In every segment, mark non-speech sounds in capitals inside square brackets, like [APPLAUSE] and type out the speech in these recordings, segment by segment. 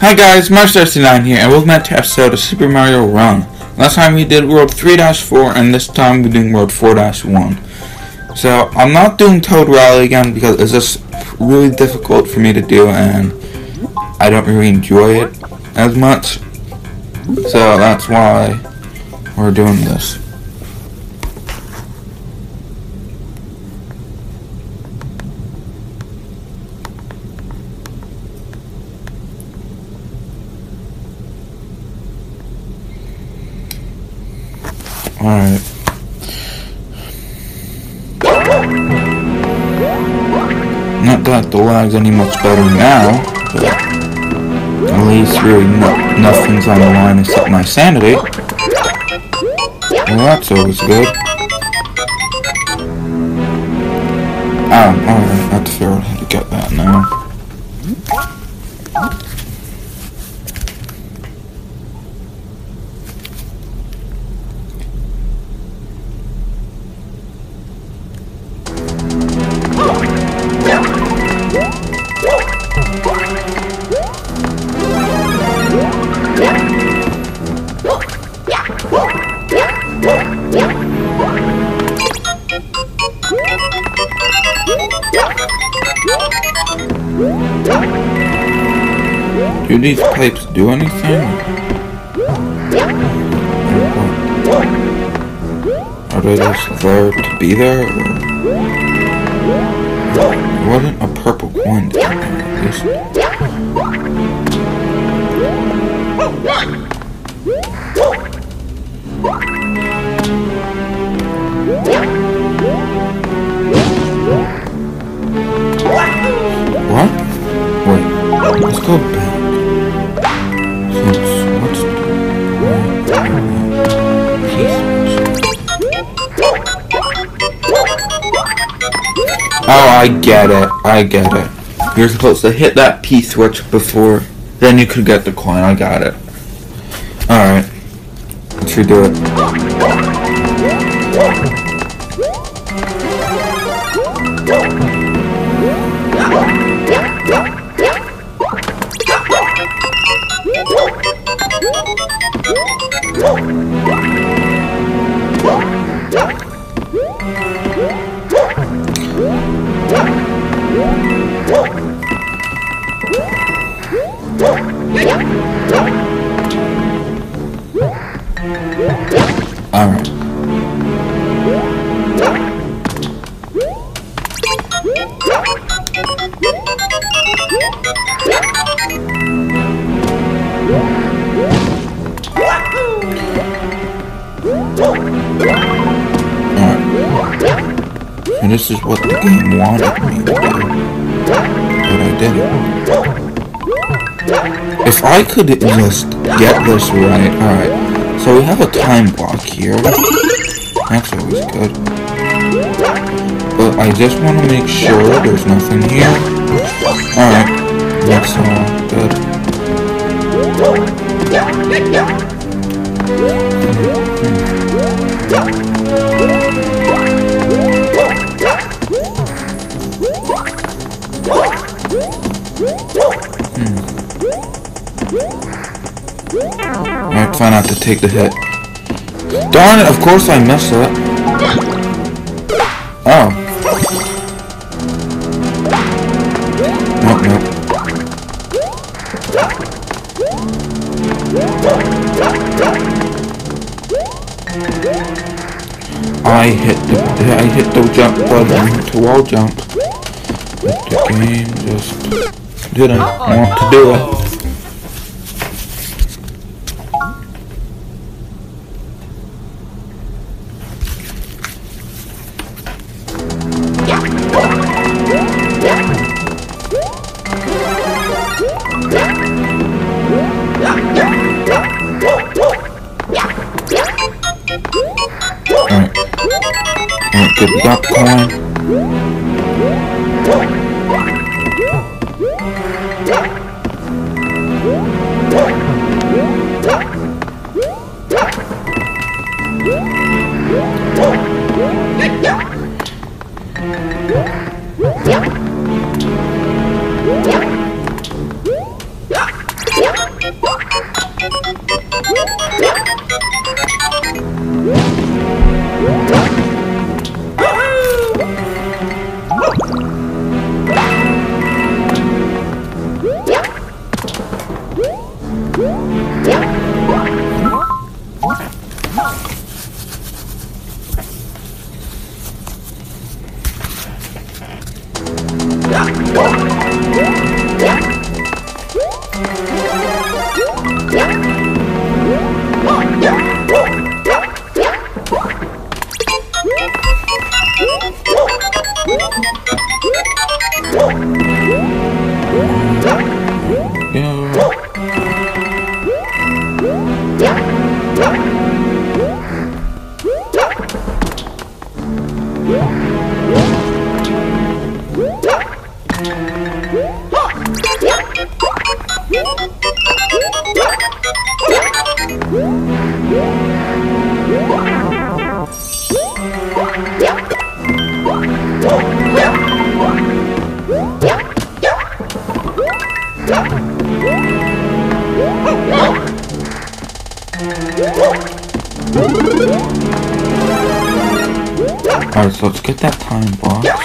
Hi guys, Mark69 here, and welcome back to episode of Super Mario Run. Last time we did World 3-4, and this time we're doing World 4-1. So, I'm not doing Toad Rally again because it's just really difficult for me to do, and I don't really enjoy it as much. So, that's why we're doing this. Alright. Not that the lag's any much better now, but at least really no, nothing's on the line except my sanity. Well, that's always good. Oh, alright, I have to figure out how to get that now. These pipes do anything? Are they just there to be there? It wasn't a purple coin Oh, I get it. I get it. You're supposed to hit that P switch before, then you could get the coin. I got it. Alright. Let's redo it. Alright. And this is what the game wanted me to do. But I didn't. If I could just get this right, alright. So we have a time block here. That's always good. But I just want to make sure there's nothing here. Alright. That's all good. Alright, try take the hit. Darn it, of course I messed up. Oh. Nope, nope. I hit the I hit the jump button to wall jump. But the game just didn't want to do it.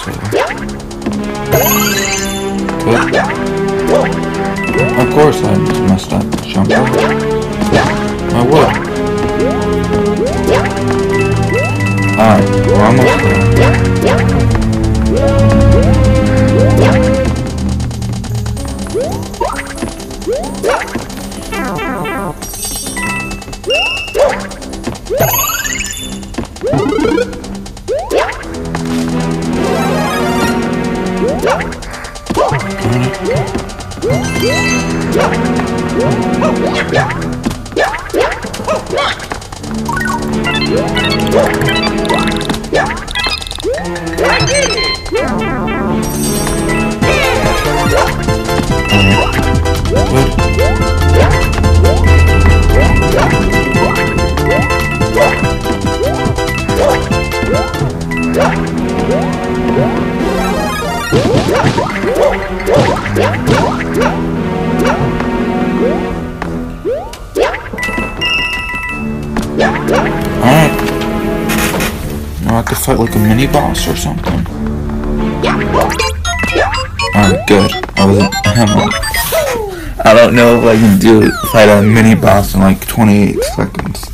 Of course I messed up. Jump up. Whoa. Fight like a mini boss or something. Alright, good. I was ammo. I don't know if I can do fight a mini boss in like 28 seconds. [LAUGHS]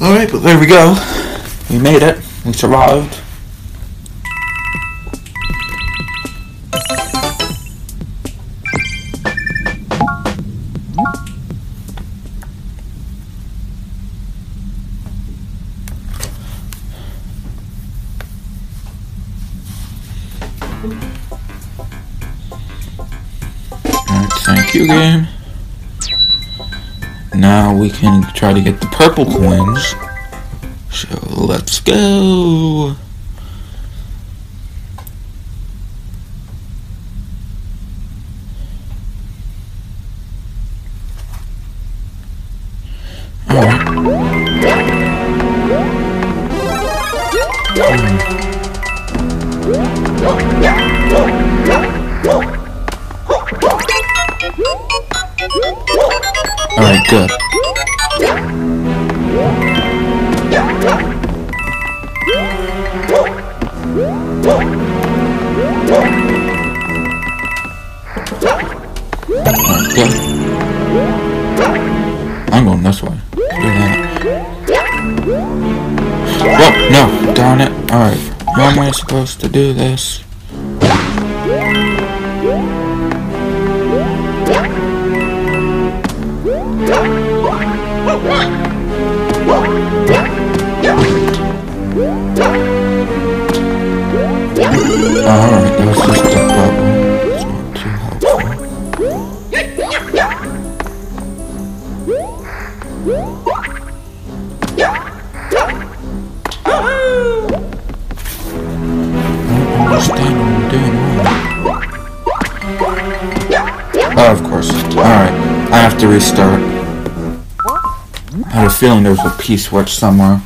Alright, but there we go. We made it. We survived. We can try to get the purple coins. So let's go. Alright. Good. No, darn it. Alright, how am I supposed to do this? Restart. I had a feeling there was a P-switch somewhere.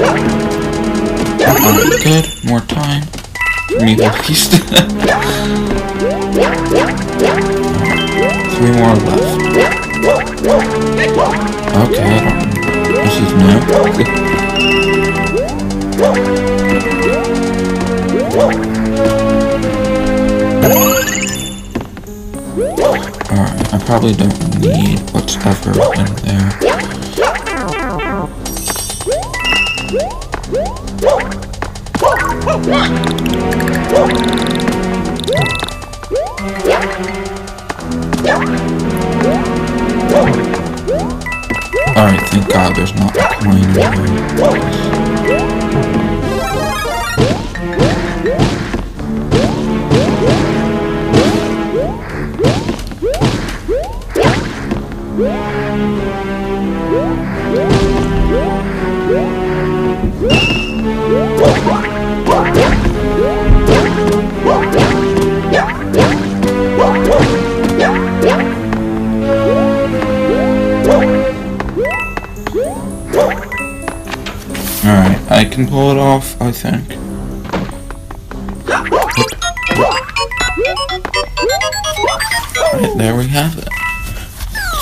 Alright, good. More time. Me at least. [LAUGHS] Three more left. Okay, This is new. Alright, I probably don't need whatever in there. Alright, thank god there's not a coin in It off, I think. Alright, there we have it.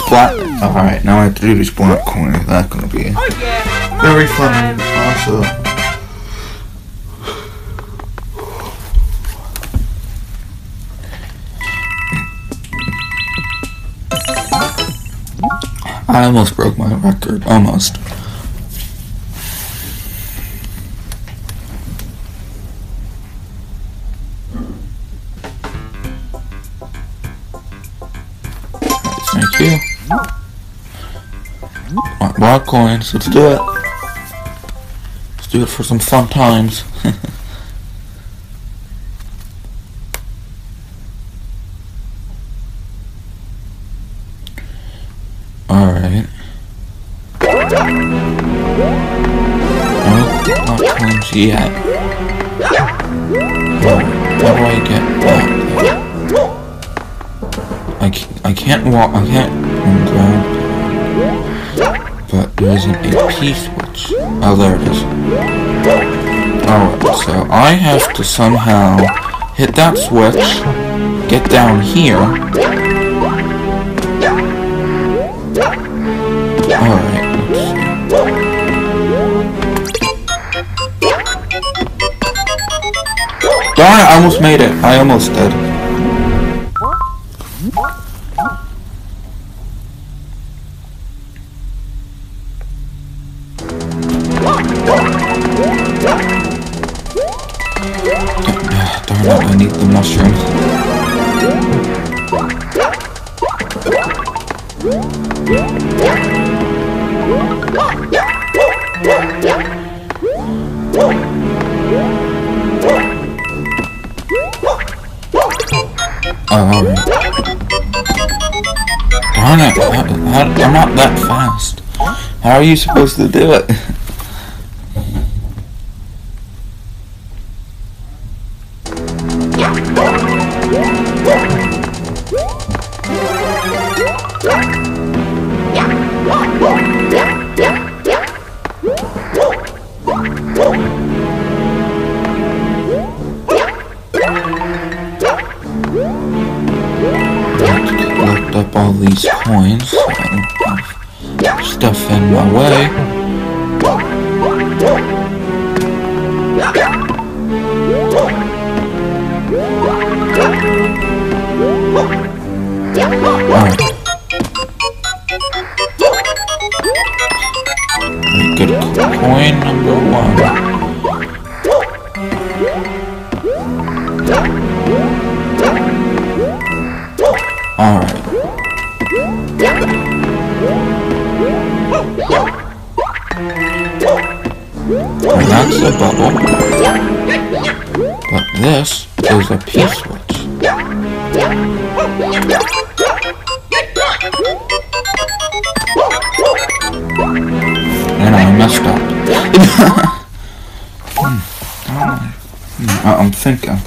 Splat. Alright, now I have to do these black coins. That's gonna be very fun. time. Also. I almost broke my record. Almost. Black coins, let's do it. Let's do it for some fun times. [LAUGHS] Alright. No black coins yet. Alright, how do I get though? I can't, I can't walk, I can't oh grab isn't a P switch. Oh, there it is. Alright, so I have to somehow hit that switch, get down here. Alright. Darn I almost made it. I almost did. Darn it, I, I'm not that fast. How are you supposed to do it? [LAUGHS] Hmm, I'm thinking.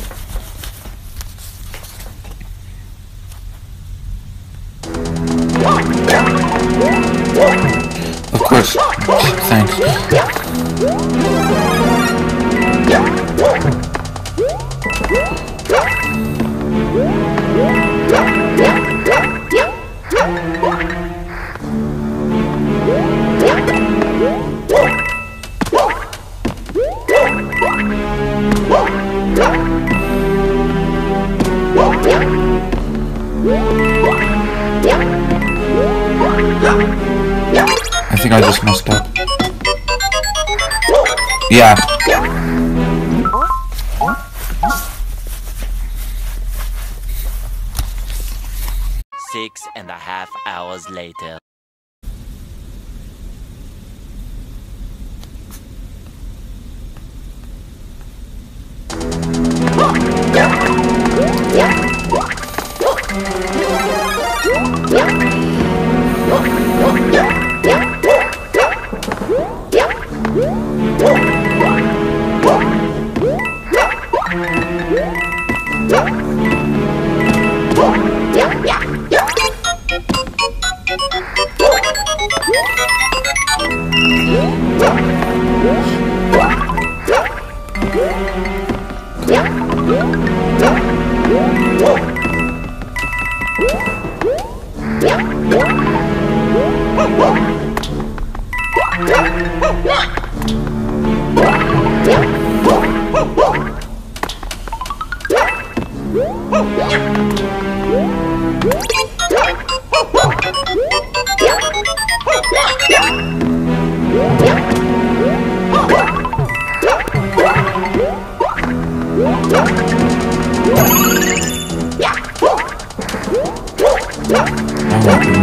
Yeah. Six and a half hours later.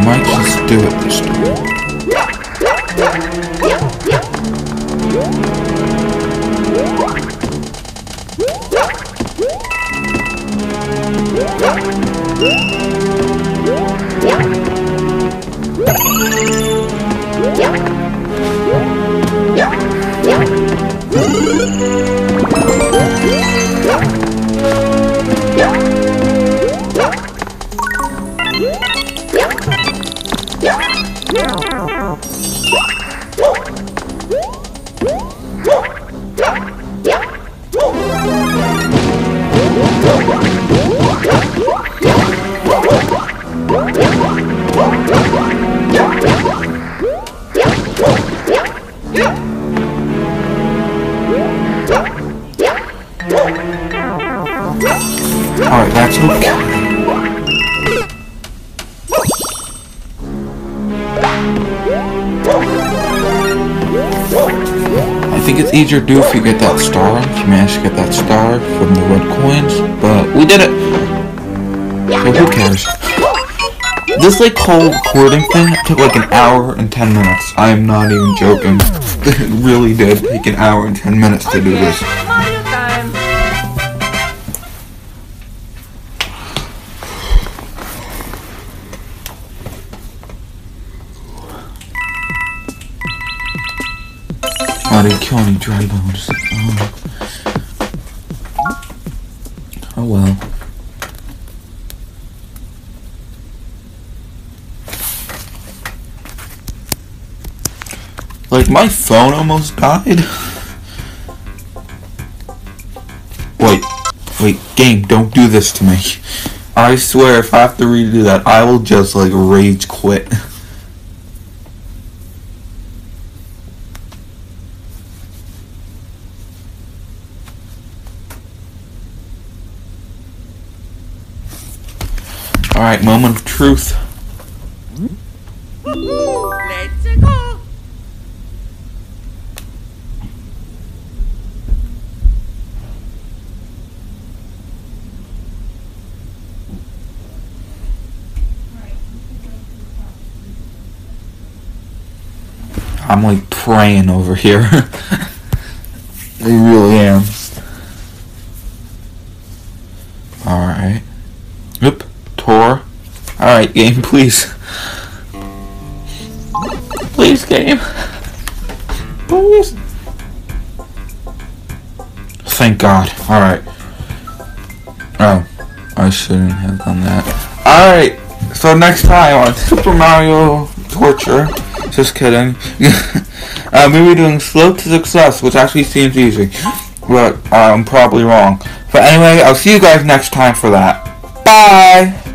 Might just do it this time. Do if you get that star, you manage to get that star from the red coins, but we did it! So who cares? This like whole recording thing took like an hour and 10 minutes. I am not even joking. [LAUGHS] It really did take an hour and 10 minutes to do this. Didn't kill dry bones. Oh. oh well. Like my phone almost died. Wait, wait, game, don't do this to me. I swear if I have to redo that, I will just like rage quit. Alright, moment of truth. Let's go. I'm like praying over here. [LAUGHS] I really am. Alright. Game, please. Please, game. Please. Thank God. Alright. Oh. I shouldn't have done that. Alright. So next time on [LAUGHS] Super Mario Torture. Just kidding. uh, we were doing Slow to Success, which actually seems easy. But I'm probably wrong. But anyway, I'll see you guys next time for that. Bye!